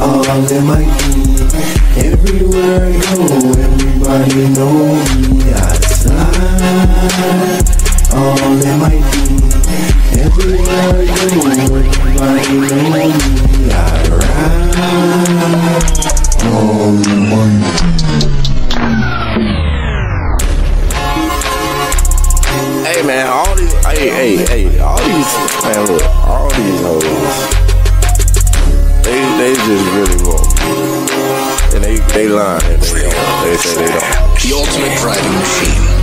all in my heat. Everywhere I go, everybody know me. I slide all in my heat. Everywhere I go, everybody know me. I ride all in my Hey man, all these, hey, hey, hey, all these, man, look, all these hoes, they, lying. They, say they don't. The ultimate driving machine.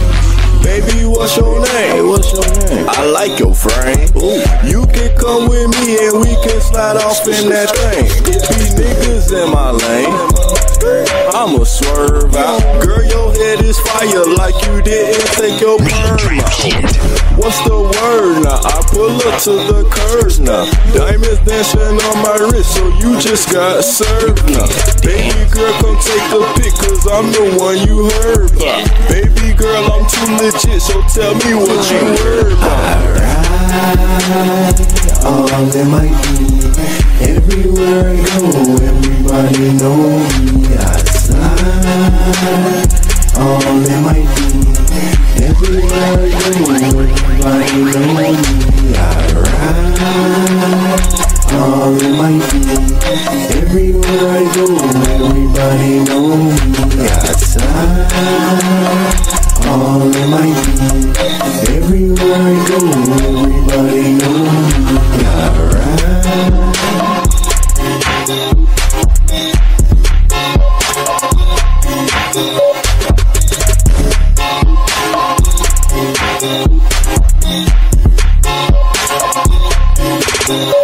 Baby, what's your name? What's your name? I like your frame. Ooh. You can come with me and we can slide off in that thing. Be niggas in my lane. I'ma swerve out. Girl, your head is fire like you didn't take your perm out. What's the word now? I pull up to the curves now. Diamonds dancing on my wrist, so you just got served now. Baby girl, come take the pic, cause I'm the one you heard about. Baby girl, I'm too legit, so tell me what you heard about. ride all in my heat. Everywhere I go, everybody know me. I slide all in my heat. Everywhere I go, everybody know me. know my name. Everywhere I go, everybody know me. Outside, all in my being. Everywhere I go, everybody know me. Alright.